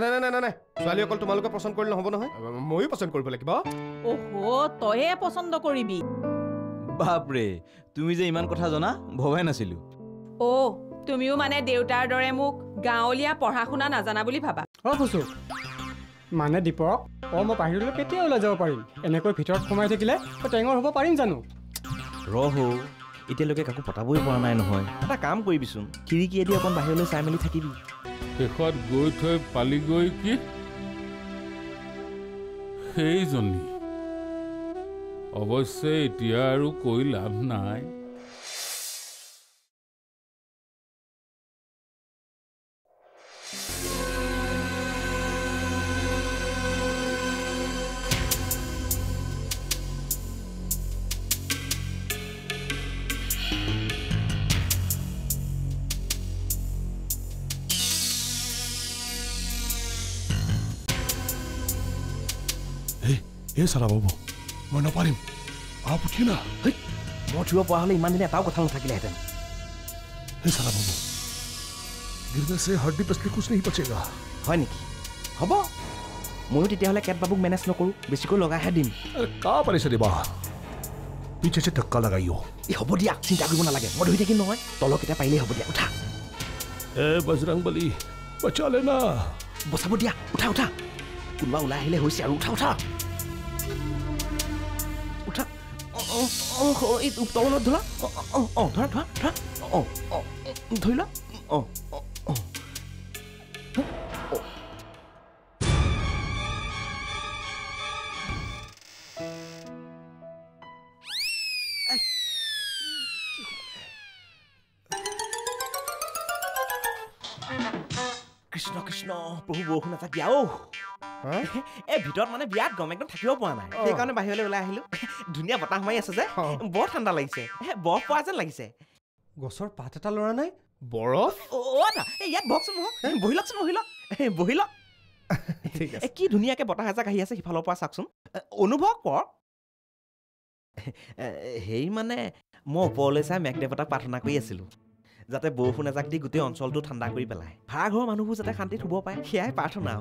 নাই নাই নাই নাই নাই ছোৱালী অকল তোমালোকে পচন্দ কৰিলে নহ'ব নহয়। ময়ো পচন্দ কৰিব লাগিব। অহ' তইহে পচন্দ কৰিবি। বাপৰে তুমি যে ইমান কথা জনা ভবাই নাছিলো। অ' তুমিও মানে দেউতাৰ দৰে মোক গাঁৱলীয়া পঢ়া শুনা নাজানা বুলি ভাবা। অ কৈছো মানে দীপক অ মই বাহিৰলৈ কেতিয়া ওলাই যাব পাৰিম? এনেকৈ ভিতৰত সোমাই থাকিলে মই টেঙৰ হ'ব পাৰিম জানো? ৰহ এতিয়ালৈকে কাকো পতাবই পৰা নাই নহয়। এটা কাম কৰিবিচোন খিৰিকীয়েদি অকণ বাহিৰলৈ চাই মেলি থাকিবি। শেষত গৈ থৈ পালিগৈ কি? সেইজনী। অৱশ্যে এতিয়া আৰু কৈ লাভ নাই। এই চালা বাবু মই নপাৰিম आप उठिए ना মই উঠিব পৰা হ'লে ইমান দিনে এটাও কথা নাথাকিলেহেঁতেন हे साला बाबू गिरने से हड्डी पसली कुछ नहीं बचेगा হয় নেকি হ'ব ময়ো তেতিয়াহ'লে কেট বাবুক মেনেজ নকৰোঁ বেছিকৈ লগাইহে দিম अरे कहाँ परेशानी बा पीछे से धक्का लगाइयो এই হ'ব দিয়া চিন্তা কৰিব নালাগে মই ধৰি থাকিম নহয় তলকেইটা পাৰিলেই হ'ব দিয়া উঠা ए बजरंग बली बचा लेना বচাব দিয়া উঠা উঠা কোনোবা ওলাই আহিলে হৈছে আৰু উঠা উঠা উঠা এই তলত ধৰা অঁ অঁ অঁ ধৰা ধৰা ধৰা অঁ অঁ ধৰি লোৱা অঁ অঁ অঁ কৃষ্ণ কৃষ্ণ প্ৰভু বৰষুণ এজাক দিয়া ঔ এই ভিতৰত মানে বিয়াত গম একদম থাকিব পৰা নাই। সেইকাৰণে বাহিৰলৈ ওলাই আহিলো। ধুনীয়া বতাহ মাৰি আছে যে। বৰ ঠাণ্ডা লাগিছে। বৰফ পোৱা যেন লাগিছে। গছৰ পাত এটা লৰা নাই? বৰফ? অ' এই ইয়াত বহকচোন বহক বহি লওকচোন বহি লওক। বহি লওক। কি ধুনীয়াকৈ বতাহ এজাক আহি আছে সিফালৰ পৰা চাওকচোন। অনুভৱ কৰ। এ, হেৰি মানে মই ওপৰলৈ চাই মেঘ দেৱতাক প্ৰাৰ্থনা কৰি আছিলোঁ। যাতে বৰষুণ এজাক দি গোটেই অঞ্চলটো ঠাণ্ডা কৰি পেলায়। ভাড়াঘৰৰ মানুহবোৰ যাতে শান্তিত শুব পাৰে সেয়াই প্ৰাৰ্থনা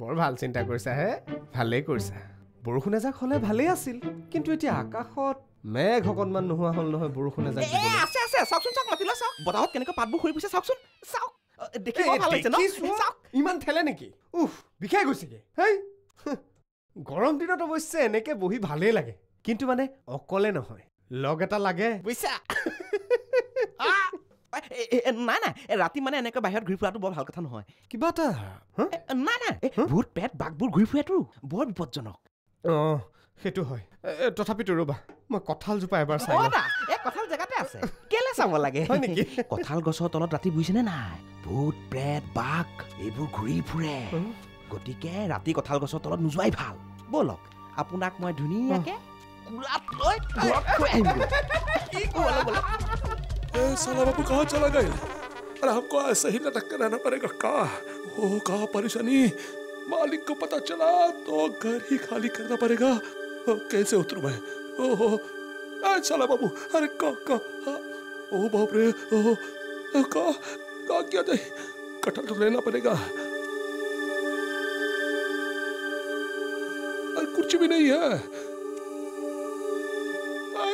বৰ ভাল চিন্তা কৰিছা হে ভালেই কৰিছা। বৰষুণ এজাক হ'লে ভালেই আছিল কিন্তু এতিয়া আকাশত মেঘ অকণমান নোহোৱা হ'ল নহয় বৰষুণ এজাক। আছে আছে চাওকচোন চাওক মাতিলৈ চাওক। বতাহত কেনেকৈ পাতবোৰ সৰি পৰিছে চাওকচোন। চাওক দেখি ভাল লাগিছে ন। চাওক। ইমান ঠেলে নেকি? উফ বিষাই গৈছেগে। হেই। গৰম দিনত অৱশ্যে এনেকে বহি ভালেই লাগে কিন্তু মানে অকলে নহয় লগ এটা লাগে। বুজিছা নাই নাই ৰাতি মানে এনেকৈ বাহিৰত ঘূৰি ফুৰাটো বৰ ভাল কথা নহয়। কিবা এটা নাই নাই ভূত পেট বাঘবোৰ ঘূৰি ফুৰেতো বৰ বিপদজনক। অঁ সেইটো হয়। তথাপিতো ৰ'বা মই কঁঠালজোপা এবাৰ চাই কঁঠাল জেগাতে আছে কেলে চাব লাগে? হয় নেকি? কঁঠাল গছৰ তলত ৰাতি বুজিছেনে নাই? ভূত প্ৰেত বাঘ এইবোৰ ঘূৰি ফুৰে। গতিকে ৰাতি কঁঠাল গছৰ তলত নোযোৱাই ভাল। ব'লক আপোনাক মই ধুনীয়াকৈ কোলাত লৈ साला बाबू कहाँ चला गए? अरे हमको ऐसे ही लटक कर रहना पड़ेगा। कहा? ओ कहा परेशानी? मालिक को पता चला तो घर ही खाली करना पड़ेगा। कैसे उतरू मैं? ओ हो। ए साला बाबू अरे का का हाँ, ओ बाप रे ओ ओ, का का किया जाए? कटल तो लेना पड़ेगा। अरे कुछ भी नहीं है।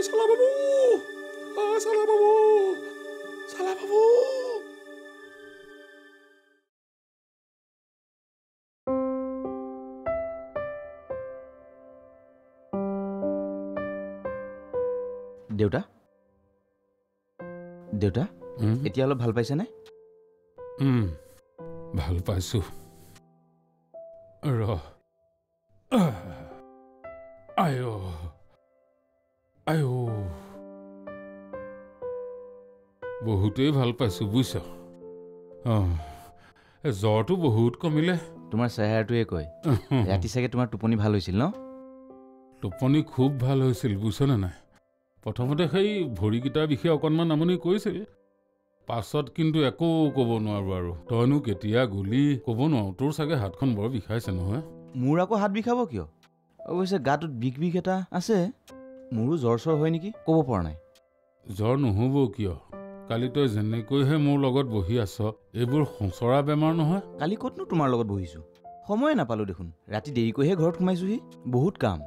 साला बाबू साला बाबू favor! দেউতা? দেউতা এতিয়া অলপ ভাল পাইছেনে? ভাল পাইছো। ৰ' আই আই বহুতেই ভাল পাইছো বুজিছ? অঁ জ্বৰটো বহুত কমিলে। তোমাৰ চেহেৰাটোৱে কয়। ৰাতি চাগে তোমাৰ টোপনি ভাল হৈছিল ন? টোপনি খুব ভাল হৈছিল বুজিছনে নাই? প্ৰথমতে সেই ভৰিকেইটাৰ বিষয়ে অকণমান আমনি কৰিছিল। পাছত কিন্তু একো ক'ব নোৱাৰো আৰু। তইনো কেতিয়া গলি ক'ব নোৱাৰো। তোৰ চাগে হাতখন বৰ বিষাইছে নহয়। মোৰ আকৌ হাত বিষাব কিয়? অৱশ্যে গাটোত বিষ বিষ এটা আছে। মোৰো জ্বৰ চৰ হয় নেকি? ক'ব পৰা নাই। জ্বৰ নহ'ব কিয়? কালি তই যেনেকৈহে মোৰ লগত বহি আছ এইবোৰ সোঁচৰা বেমাৰ নহয়। কালি ক'তনো তোমাৰ লগত বহিছোঁ? সময়ে নাপালোঁ দেখোন। ৰাতি দেৰিকৈহে ঘৰত সোমাইছোহি। বহুত কাম।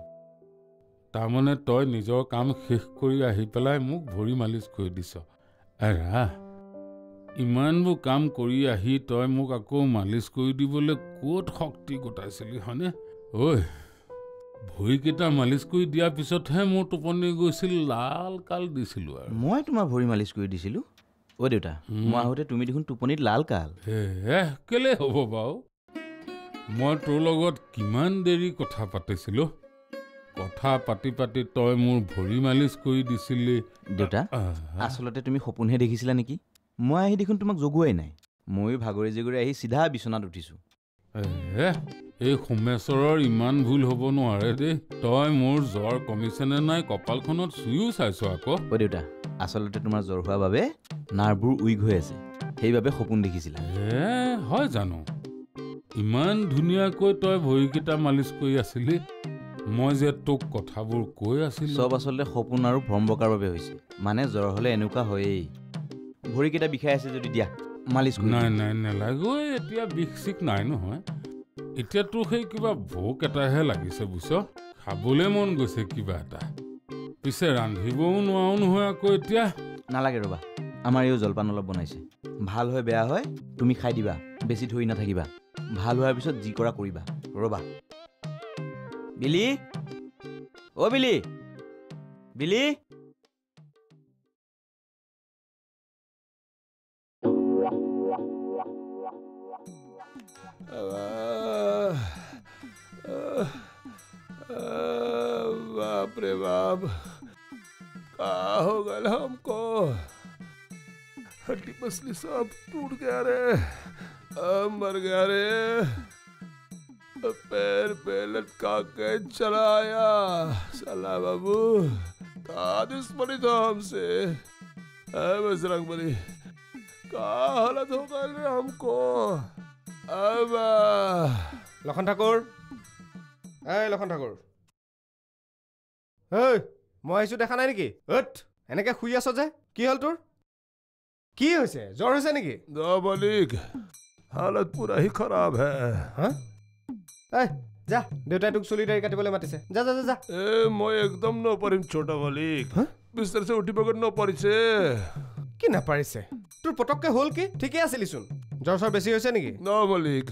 তাৰমানে তই নিজৰ কাম শেষ কৰি আহি পেলাই মোক ভৰি মালিচ কৰি দিছ। এৰা ইমানবোৰ কাম কৰি আহি তই মোক আকৌ মালিচ কৰি দিবলৈ ক'ত শক্তি গোটাইছিলি হয়নে? ঐ ভৰিকেইটা মালিচ কৰি দিয়াৰ পিছতহে মোৰ টোপনি গৈছিল লাল কাল দিছিলোঁ আৰু। মই তোমাৰ ভৰি মালিচ কৰি দিছিলোঁ? অ' দেউতা। মই আহোঁতে তুমি দেখোন টোপনিত লাল কাল। কেলে হ'ব বাৰু? মই তোৰ লগত কিমান দেৰি কথা পাতিছিলোঁ। কথা পাতি পাতি তই মোৰ ভৰি মালিচ কৰি দিছিলি। দেউতা আচলতে তুমি সপোনহে দেখিছিলা নেকি? মই আহি দেখোন তোমাক জগোৱাই নাই। ময়ো ভাগৰি জিগৰি আহি চিধা বিচনাত উঠিছোঁ। এ, এই সোমেশ্বৰৰ ইমান ভুল হ'ব নোৱাৰে দেই। তই মোৰ জ্বৰ কমিছেনে নাই কপালখনত চুইও চাইছ আকৌ। অ' দেউতা আচলতে তোমাৰ জ্বৰ হোৱাৰ বাবে নাৰ্ভবোৰ উইক হৈ আছে। সেইবাবে সপোন দেখিছিলা। হয় জানো। ইমান ধুনীয়াকৈ তই ভৰিকেইটা মালিচ কৰি আছিলি। মই যে তোক কথাবোৰ কৈ আছিলো। চব আচলতে সপোন আৰু ভ্ৰম বকাৰ বাবে হৈছে। মানে জ্বৰ হ'লে এনেকুৱা হয়েই। ভৰিকেইটা বিষাই আছে যদি দিয়া। মালিচ নাই। নাই নেলাগে। এতিয়া বিষ চিষ নাই নহয়। এতিয়া তোৰ সেই কিবা ভোক এটাহে লাগিছে বুজিছ খাবলৈ মন গৈছে কিবা এটা। পিছে ৰান্ধিবও নোৱাৰো নহয় আকৌ এতিয়া। নালাগে ৰ'বা। আমাৰ এইও জলপান অলপ বনাইছে। ভাল হয় বেয়া হয় তুমি খাই দিবা। বেছি ধৰি নাথাকিবা। ভাল হোৱাৰ পিছত যি কৰা কৰিবা। ৰ'বা। বিলি? অ' বিলি? বিলি? बाप रे बाप का हो गल हमको? हड्डी पसली सब टूट गया रे मर गया रे। पैर पे लटका के चला आया। साला बाबू का दुश्मनी था हमसे? बजरंग बली का हालत हो गई रे हमको? লক্ষণ ঠাকুৰ। এই লক্ষণ ঠাকুৰ। ঐ মই আহিছোঁ দেখা নাই নেকি? অত এনেকৈ শুই আছ যে। কি হ'ল তোৰ? কি হৈছে? জ্বৰ হৈছে নেকি? মালিক হালত পুৰা খৰাব হে। ঐ যা দেউতাই তোক চুলি দাড়ি কাটিবলৈ মাতিছে। যা যা যা যা। এই মই একদম নপাৰিম ছোট মালিক বিস্তাৰিছে উঠিবগৈ নপাৰিছে। কি নাপাৰিছে? তোৰ পটককৈ হ'ল কি? ঠিকেই আছিলিচোন। জ্বৰ চৰ বেছি হৈছে নেকি न मालिक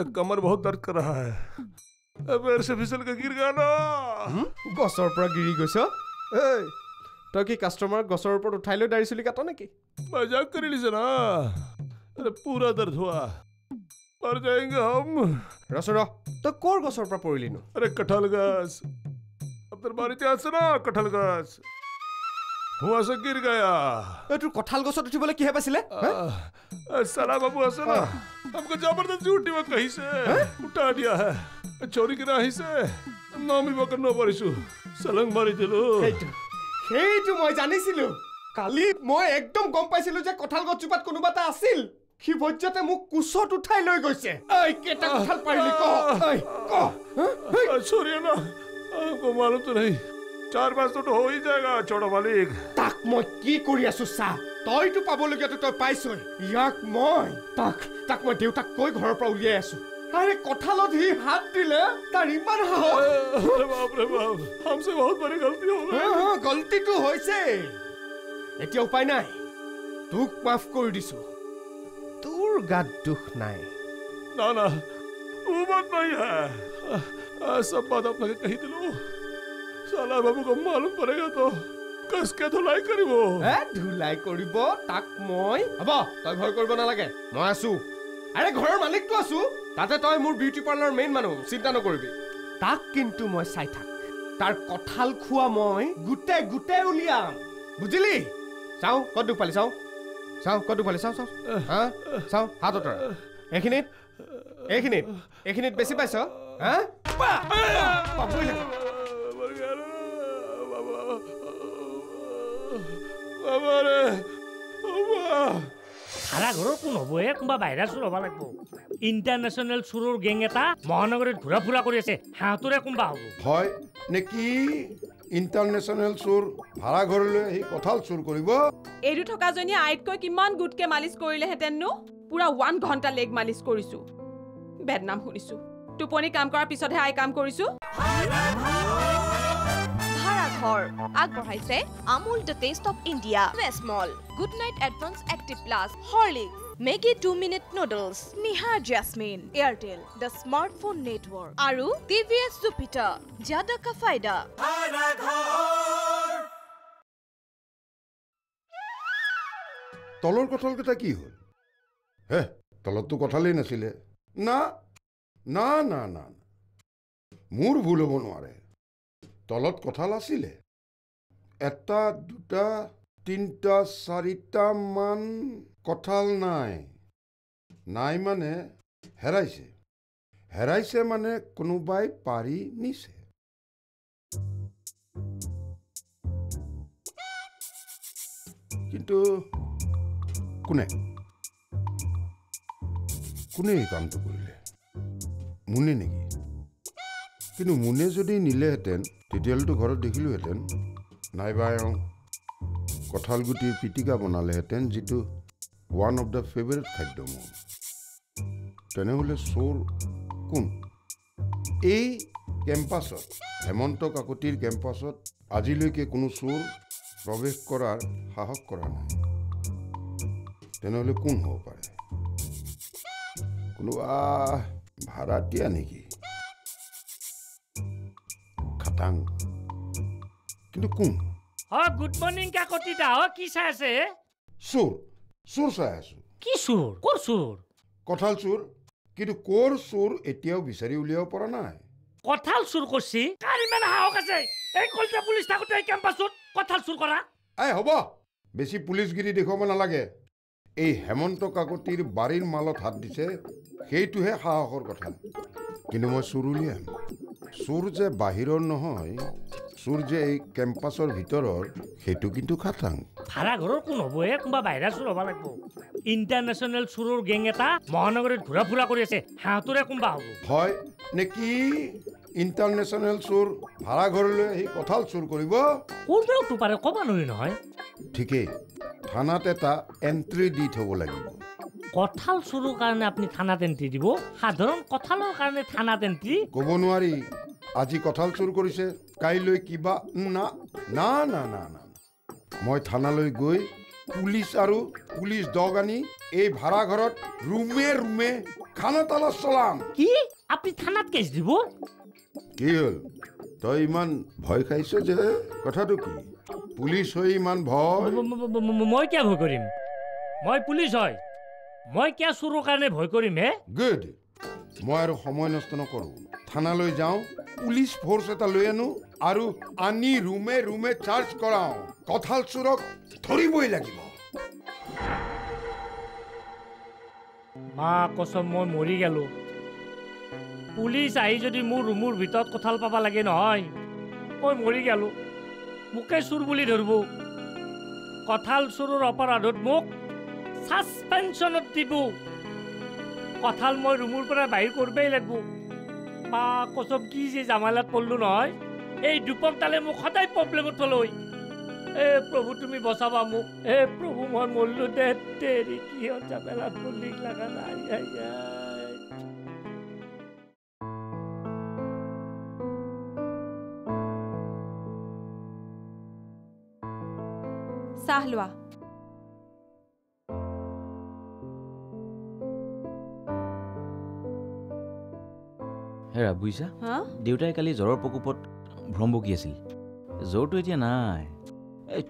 ए, कमर बहुत दर्द कर रहा है ए, पैर से फिसल के गिर गया ना হুম? গছৰ পৰা গিৰি গৈছ এই তই কি কাষ্টমাৰক গছৰ ওপৰত উঠাই লৈ দাড়ি চুলি কাট নেকি मजाक कर लीजिए ना अरे पूरा दर्द हुआ मर जाएंगे हम ৰচোন ৰ তই ক'ৰ গছৰ পৰা পৰিলিনো अरे कटहल गाछ अब तेरे बारी त्याग से ना कटहल गाछ हुआ से गिर गया এই তোৰ কঁঠাল গছত উঠিবলৈ কিহে পাইছিলে হা? आ, साला बाबू हंसे ना हमको जबरदस्ती उठी हुआ कहीं से उठा दिया है चोरी की राही से नामी बकर न परिसु सलंग मारी दिलो সেইটো সেইটো মই জানিছিলো কালি মই একদম গম পাইছিলো যে কঁঠাল গছজোপাত কোনোবা এটা আছিল সি ভজ্যতে মোক কোচত উঠাই লৈ গৈছে ঐ কেইটা কঁঠাল পাৰিলি ক ঐ, ক হা? आ, छोड़िए ना हमको मालूम तो नहीं चार पाँच तो हो ही जाएगा छोटा मालिक তাক মই কি কৰি আছো চা তইতো পাবলগীয়াটো তই পাইছই ইয়াক মই তাক তাক মই দেউতাক কৈ ঘৰৰ পৰা উলিয়াই আছো আৰে কঁঠালত সি হাত দিলে তাৰ ইমান সাহস अरे बाप रे बाप हमसे बहुत बड़ी गलती हो হা, गई হা, গলতিটো হৈছে এতিয়া উপায় নাই তোক মাফ কৰি দিছো তোৰ গাত দুখ নাই ना ना वो बात नहीं है आ, आ, सब बात अपने कही दिलो साला बाबू को मालूम पड़ेगा तो কাস্কে ধুলাই কৰিব? এ ধুলাই কৰিব তাক মই হ'ব তই ভয় কৰিব নালাগে। মই আছো। আৰে ঘৰৰ মালিকটো আছো। তাতে তই মোৰ বিউটি পাৰ্লাৰ মেইন মানুহ চিন্তা নকৰিবি। তাক কিন্তু মই চাই থাক। তাৰ কঁঠাল খোৱা মই গোটে গোটে উলিয়াম। বুজিলি? চাওঁ ক'ত দুখ পালি চাওঁ। চাওঁ ক'ত দুখ পালি চাওঁ চাওঁ। হা? চাওঁ হাত অঁতৰা এইখিনিত এইখিনিত এইখিনিত বেছি পাইছ? হা? ভাড়া ঘৰৰ কোন হ'ব হে কোনোবা বাহিৰা চোৰ হ'ব লাগিব। ইণ্টাৰনেশ্যনেল চোৰৰ গেং এটা মহানগৰীত ঘূৰা ফুৰা কৰি আছে সিহঁতৰে কোনোবা হ'ব। হয় নেকি? ইণ্টাৰনেশ্যনেল চোৰ ভাড়াঘৰলৈ আহি কঁঠাল চোৰ কৰিব? এইটো থকাজনীয়ে আইতকৈ কিমান গোটকে মালিচ কৰিলেহেঁতেননো? পুৰা ওৱান ঘণ্টা লেগ মালিচ কৰিছো। বেদনাম শুনিছো। টোপনি কাম কৰাৰ পিছতহে আই কাম কৰিছো। ভাড়াঘৰ আগবঢ়াইছে Amul the taste of India small Good Knight advance active plus Horlicks. Maggi two minute noodles Nihar jasmine Airtel the smartphone network. আৰু টিভিএছ জুপিটাৰ জাদা কা ফাইদা। তলৰ কঁঠালকেইটা কি হ'ল? হে তলততো কঁঠালেই নাছিলে। না না না না। মোৰ ভুল হ'ব নোৱাৰে। তলত কঁঠাল আছিলে। এটা দুটা তিনিটা চাৰিটামান কঁঠাল নাই। নাই মানে হেৰাইছে। হেৰাইছে মানে কোনোবাই পাৰি নিছে। কিন্তু কোনে? কোনে এই কামটো কৰিলে? মুনে নেকি? কিন্তু মুনে যদি নিলেহেঁতেন তেতিয়াহ'লেতো ঘৰত দেখিলোহেঁতেন। নাইবা এওঁ কঁঠাল গুটিৰ পিটিকা বনালেহেঁতেন যিটো ওৱান অফ দ্য ফেভাৰেট খাদ্য মোৰ। তেনেহ'লে চোৰ কোন? এই কেম্পাছত হেমন্ত কাকতিৰ কেম্পাছত আজিলৈকে কোনো চোৰ প্ৰৱেশ কৰাৰ সাহস কৰা নাই। তেনেহ'লে কোন হ'ব পাৰে? কোনোবা ভাড়াতীয়া নেকি? খাটাং কিন্তু কোন অ গুড মৰ্ণিং কাকতি দা অ কি চাই আছে চোৰ চোৰ চাই আছো কি চোৰ ক'ৰ চোৰ কঁঠাল চোৰ কিন্তু ক'ৰ চোৰ এতিয়াও বিচাৰি উলিয়াব পৰা নাই কঁঠাল চুৰ কৰছি কাৰ ইমান সাহস আছে এই কলিতা পুলিচ থাকোতে এই কেম্পাছত কঁঠাল চুৰ কৰা এই হ'ব বেছি পুলিচগিৰি দেখুৱাব নালাগে এই হেমন্ত কাকতিৰ বাৰীৰ মালত হাত দিছে সেইটোহে সাহসৰ কথা কিন্তু মই চোৰ উলিয়াম চোৰ যে বাহিৰৰ নহয় চোৰ যে এই কেম্পাছৰ ভিতৰৰ সেইটো কিন্তু খাটাং। ভাড়াঘৰৰ কোন হ'ব হে কোনোবা বাহিৰা চুৰ হ'ব লাগিব। ইণ্টাৰনেশ্যনেল চুৰৰ গেং এটা মহানগৰীত ঘূৰা ফুৰা কৰি আছে। সিহঁতৰে কোনোবা হ'ব? হয় নেকি? ইণ্টাৰনেশ্যনেল চোৰ ভাড়াঘৰলৈ আহি কঁঠাল চোৰ কৰিব? কৰিবওতো পাৰে ক'ব নোৱাৰি নহয়। ঠিকেই থানাত এটা এণ্ট্ৰি দি থ'ব লাগিব। কঁঠাল চুৰৰ কাৰণে আপুনি থানাত এণ্ট্ৰি দিব। সাধাৰণ কঁঠালৰ কাৰণে থানাত এণ্ট্ৰি ক'ব নোৱাৰি আজি কঁঠাল চুৰ কৰিছে কাইলৈ কিবা না না না না না মই থানালৈ গৈ পুলিচ আৰু পুলিচ দগ আনি এই ভাড়াঘৰত ৰুমে ৰুমে খানা তালাচ চলাম। কি? আপুনি থানাত কেছ দিব? কি হ'ল? তই ইমান ভয় খাইছ যে কথাটো কি? পুলিচ হৈ ইমান ভয়? মই কিয় ভয় কৰিম? মই পুলিচ হয়। মই কিয় চুৰৰ কাৰণে ভয় কৰিম হে? গুড। মই আৰু সময় নষ্ট নকৰোঁ। থানালৈ যাওঁ পুলিচ ফ'ৰ্চ এটা লৈ আনো আৰু আনি ৰুমে ৰুমে চাৰ্জ কৰাওঁ। কঁঠাল চোৰক ধৰিবই লাগিব। মা কচম মই মৰি গেলো। পুলিচ আহি যদি মোৰ ৰুমৰ ভিতৰত কঁঠাল পাব লাগে নহয় মই মৰি গেলো। মোকে চুৰ বুলি ধৰিব। কঁঠাল চুৰৰ অপৰাধত মোক ছাছপেনশ্যনত দিব। কঁঠাল মই ৰুমৰ পৰা বাহিৰ কৰিবই লাগিব। মা কচম কি যে জামালাত পৰিলোঁ নহয়। এই দুপকডালে মোক সদায় প্ৰব্লেমত থলৈ এ প্ৰভু তুমি বচাবা মোক। এ প্ৰভু মই মৰিলো দে তেৰি কিহত জামেলাত নাই। চাহ লোৱা। হেৰা বুজিছা? দেউতাই কালি জ্বৰৰ প্ৰকোপত ভ্ৰম বকি আছিল। জ্বৰটো এতিয়া নাই।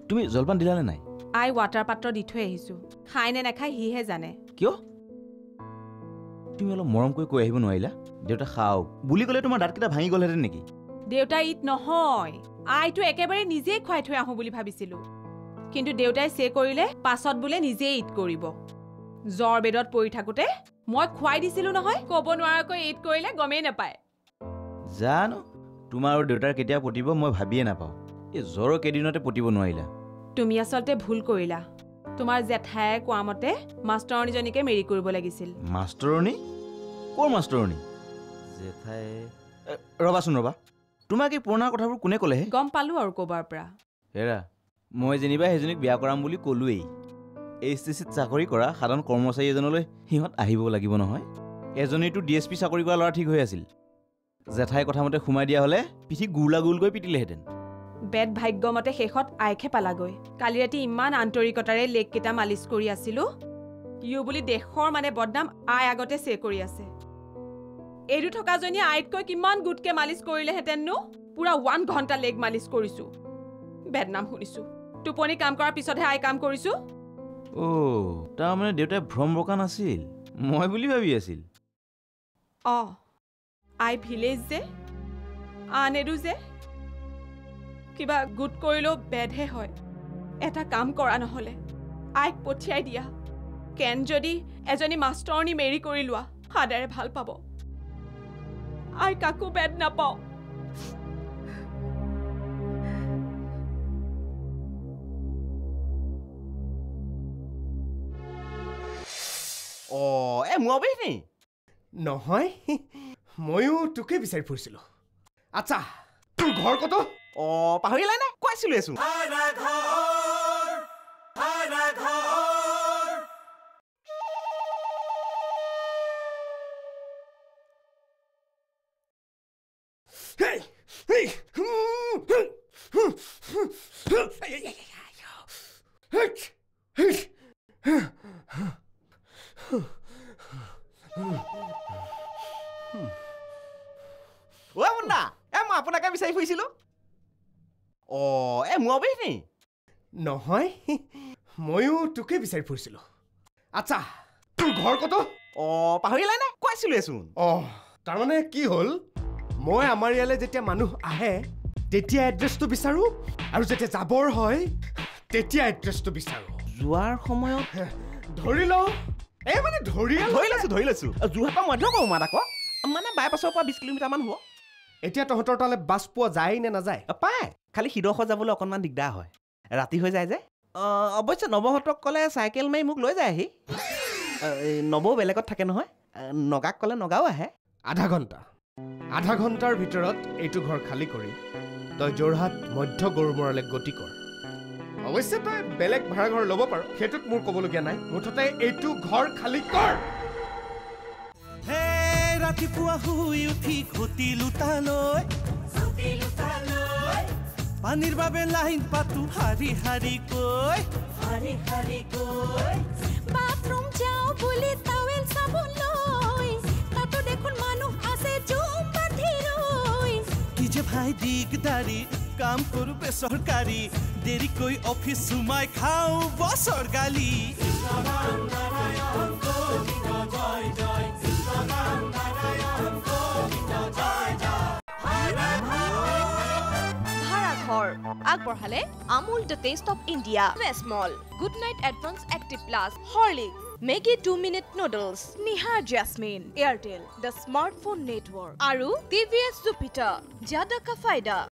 তুমি জলপান দিলানে নাই? আই ৱাটাৰ পাত্ৰ দি থৈ আহিছো। খাই নে নাখায় সিহে জানে। কিয়? তুমি অলপ মৰম কৰি কৈ আহিব নোৱাৰিলা? দেউতা খাওক। বুলি ক'লে তোমাৰ দাঁতকেইটা ভাঙি গ'লহেঁতেন নেকি? দেউতা ঈদ নহয়। আইটো একেবাৰে নিজেই খুৱাই থৈ আহোঁ বুলি ভাবিছিলো। কিন্তু দেউতাই চে কৰিলে পাছত বোলে নিজেই ঈদ কৰিব। জ্বৰ বেদত পৰি থাকোঁতে মই খুৱাই দিছিলো নহয়। ক'ব নোৱাৰাকৈ ঈদ কৰিলে গমেই নাপায়। জানো তোমাৰ আৰু দেউতাৰ কেতিয়া পতিব মই ভাবিয়ে নাপাওঁ। এই জ্বৰৰ কেইদিনতে পতিব নোৱাৰিলা। তুমি আচলতে ভুল কৰিলা। তোমাৰ জেঠায়ে কোৱা মতে মাষ্টৰণীজনীকে মেৰি কৰিব লাগিছিল। মাষ্টৰণী ক'ৰ মাষ্টৰণী জেঠাই ৰ'বাচোন ৰ'বা। তোমাক এই পুৰণা কথাবোৰ কোনে ক'লেহে? গম পালোঁ আৰু ক'ৰবাৰ পৰা। হেৰা মই যেনিবা সেইজনীক বিয়া কৰাম বুলি ক'লোৱেই। এইচ টি চিত চাকৰি কৰা সাধাৰণ কৰ্মচাৰী এজনলৈ সিহঁত আহিব লাগিব নহয়। এজনীতো ডি এছ পি চাকৰি কৰা ল'ৰা ঠিক হৈ আছিল। জেঠাই কথামতে সোমাই দিয়া হ'লে পিঠি গুৰলা গুলকৈ পিটিলেহেঁতেন। বেদ ভাগ্যমতে শেষত আইখে পালাগৈ। কালি ৰাতি ইমান আন্তৰিকতাৰে লেগকেইটা মালিচ কৰি আছিলোঁ। ইউ বুলি দেশৰ মানে বদনাম আই আগতে চে কৰি আছে। এৰি থকাজনীয়ে আইতকৈ কিমান গোটকে মালিচ কৰিলেহেঁতেননো? পুৰা ওৱান ঘণ্টা লেগ মালিচ কৰিছোঁ। বেদনাম শুনিছোঁ। টোপনি কাম কৰাৰ পিছতহে আই কাম কৰিছোঁ। অ' তাৰমানে দেউতাই ভ্ৰম বকা নাছিল মই বুলি ভাবি আছিল। অঁ আই ভিলেজ যে আন এৰো যে কিবা গোট কৰিলেও বেদহে হয় এটা কাম কৰা নহ'লে আইক পঠিয়াই দিয়া কেন যদি এজনী মাষ্টৰণী মেৰি কৰি লোৱা ফাদাৰে ভাল পাব। আই কাকো বেদ নাপাওঁ। অঁ এ মোৰ অৱেশ নি? নহয় ময়ো তোকে বিচাৰি ফুৰিছিলোঁ। আচ্ছা তোৰ ঘৰ ক'ত? অঁ পাহৰিলাই নে? কৈছিলোঁচোন Hey! Hey! অ' মুন্না এ মই আপোনাকে বিচাৰি ফুৰিছিলোঁ অঁ এ মোৰ অৱেশ নি? নহয় ময়ো তোকে বিচাৰি ফুৰিছিলোঁ। আচ্ছা তোৰ ঘৰ ক'ত? অঁ পাহৰিলাই নে? কৈছিলোঁচোন অঁ তাৰমানে কি হ'ল? মই আমাৰ ইয়ালৈ যেতিয়া মানুহ আহে তেতিয়া এড্ৰেছটো বিচাৰোঁ আৰু যেতিয়া যাবৰ হয় তেতিয়া এড্ৰেছটো বিচাৰোঁ। যোৱাৰ সময়ত? ধৰি লওঁ এই মানে ধৰি ধৰি লৈছোঁ ধৰি লৈছোঁ। যোৰহাটৰ মধ্য কওঁ মাত আকৌ। মানে বাইপাছৰ পৰা বিছ কিলোমিটাৰমান হ'ব। এতিয়া তহঁতৰ তালৈ বাছ পোৱা যায় নে নাযায়? পায়। খালি সিডোখৰ যাবলৈ অকণমান দিগদাৰ হয়। ৰাতি হৈ যায় যে। অৱশ্যে নৱহঁতক ক'লে চাইকেল মাৰি মোক লৈ যায়হি। নৱও বেলেগত থাকে নহয়। নগাক ক'লে নগাও আহে। আধা ঘণ্টা। আধা ঘণ্টাৰ ভিতৰত এইটো ঘৰ খালী কৰি তই যোৰহাট মধ্য গৰুমৰালৈ গতি কৰ। অৱশ্যে তই বেলেগ ভাড়াঘৰ ল'ব পাৰ সেইটোত মোৰ ক'বলগীয়া নাই। মুঠতে এইটো ঘৰ খালী কৰ। হে ৰাতিপুৱা শুই উঠি ঘটিলো তালৈ পানীৰ বাবে লাইন পাতো শাৰী শাৰী কৈ। শাৰী শাৰী কৈ। বাথৰুম যাওঁ বুলি টাৱেল চাবলৈ। তাতো দেখোন মানুহ আছে জুম বান্ধি ৰৈ। কি যে ভাই দিগদাৰি কাম কৰো বেচৰকাৰী। দেৰিকৈ অফিচ সোমাই খাওঁ বছৰ গালি ভাড়াঘৰ আগবঢ়ালে Amul the taste of India small Good Knight advance active plus Horlicks Maggi two minute noodles Nihar jasmine Airtel the smartphone network আৰু টিভিএছ জুপিটাৰ জাদা কা ফাইদা।